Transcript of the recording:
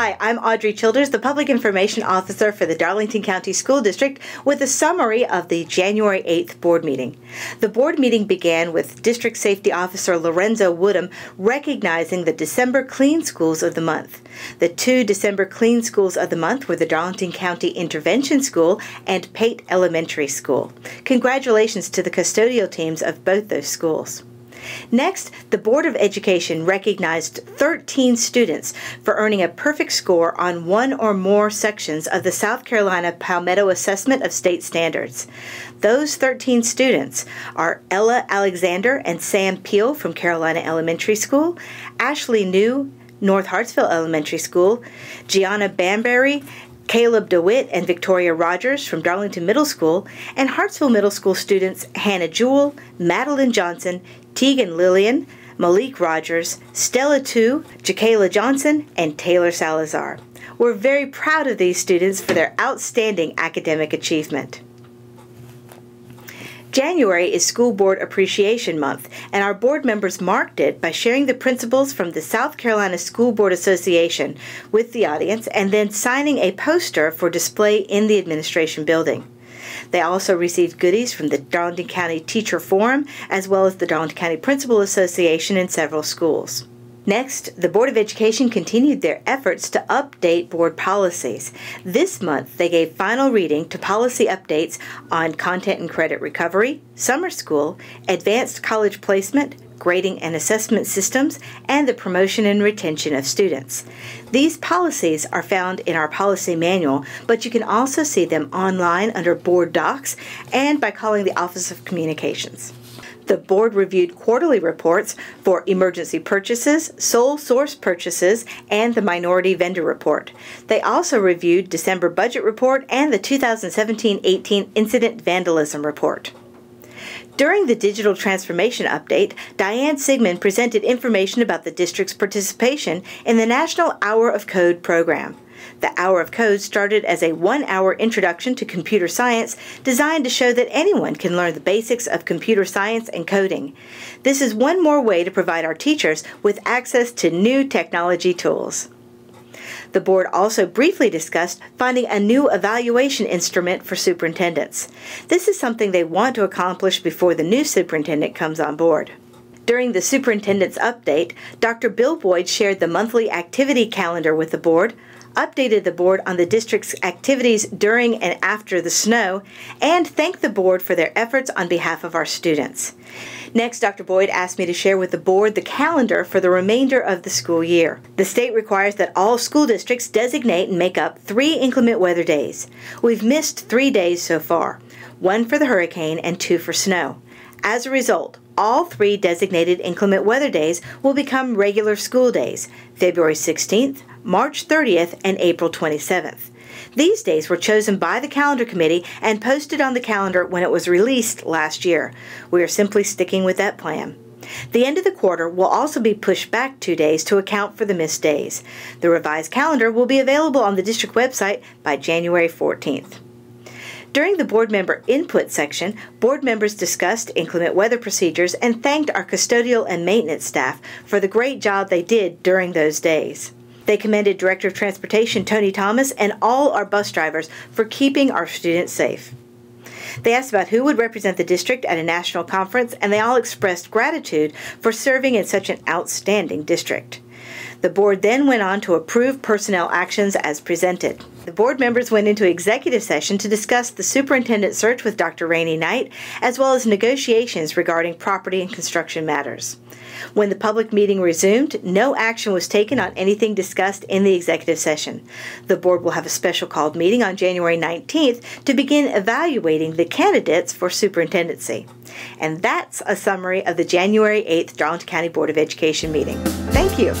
Hi, I'm Audrey Childers, the Public Information Officer for the Darlington County School District, with a summary of the January 8th board meeting. The board meeting began with District Safety Officer Lorenzo Woodham recognizing the December Clean Schools of the Month. The two December Clean Schools of the Month were the Darlington County Intervention School and Pate Elementary School. Congratulations to the custodial teams of both those schools. Next, the Board of Education recognized 13 students for earning a perfect score on one or more sections of the South Carolina Palmetto Assessment of State Standards. Those 13 students are Ella Alexander and Sam Peel from Carolina Elementary School, Ashley New, North Hartsville Elementary School, Gianna Banbury Caleb DeWitt and Victoria Rogers from Darlington Middle School, and Hartsville Middle School students Hannah Jewell, Madeline Johnson, Tegan Lillian, Malik Rogers, Stella Tu, Jacayla Johnson, and Taylor Salazar. We're very proud of these students for their outstanding academic achievement. January is School Board Appreciation Month, and our board members marked it by sharing the principles from the South Carolina School Board Association with the audience and then signing a poster for display in the administration building. They also received goodies from the Darlington County Teacher Forum as well as the Darlington County Principal Association in several schools. Next, the Board of Education continued their efforts to update board policies. This month, they gave final reading to policy updates on content and credit recovery, summer school, advanced college placement, grading and assessment systems, and the promotion and retention of students. These policies are found in our policy manual, but you can also see them online under Board Docs and by calling the Office of Communications. The board reviewed quarterly reports for emergency purchases, sole source purchases, and the minority vendor report. They also reviewed December budget report and the 2017-18 incident vandalism report. During the digital transformation update, Diane Sigmund presented information about the district's participation in the National Hour of Code program. The Hour of Code started as a one hour introduction to computer science designed to show that anyone can learn the basics of computer science and coding. This is one more way to provide our teachers with access to new technology tools. The board also briefly discussed finding a new evaluation instrument for superintendents. This is something they want to accomplish before the new superintendent comes on board. During the superintendent's update, Dr. Bill Boyd shared the monthly activity calendar with the board, updated the board on the district's activities during and after the snow, and thanked the board for their efforts on behalf of our students. Next, Dr. Boyd asked me to share with the board the calendar for the remainder of the school year. The state requires that all school districts designate and make up three inclement weather days. We've missed three days so far one for the hurricane and two for snow. As a result, all three designated inclement weather days will become regular school days February 16th, March 30th, and April 27th. These days were chosen by the calendar committee and posted on the calendar when it was released last year. We are simply sticking with that plan. The end of the quarter will also be pushed back two days to account for the missed days. The revised calendar will be available on the district website by January 14th. During the board member input section, board members discussed inclement weather procedures and thanked our custodial and maintenance staff for the great job they did during those days. They commended Director of Transportation Tony Thomas and all our bus drivers for keeping our students safe. They asked about who would represent the district at a national conference, and they all expressed gratitude for serving in such an outstanding district. The board then went on to approve personnel actions as presented. The board members went into executive session to discuss the superintendent search with Dr. Rainey Knight, as well as negotiations regarding property and construction matters. When the public meeting resumed, no action was taken on anything discussed in the executive session. The board will have a special called meeting on January 19th to begin evaluating the candidates for superintendency. And that's a summary of the January 8th Darlington County Board of Education meeting. Thank you.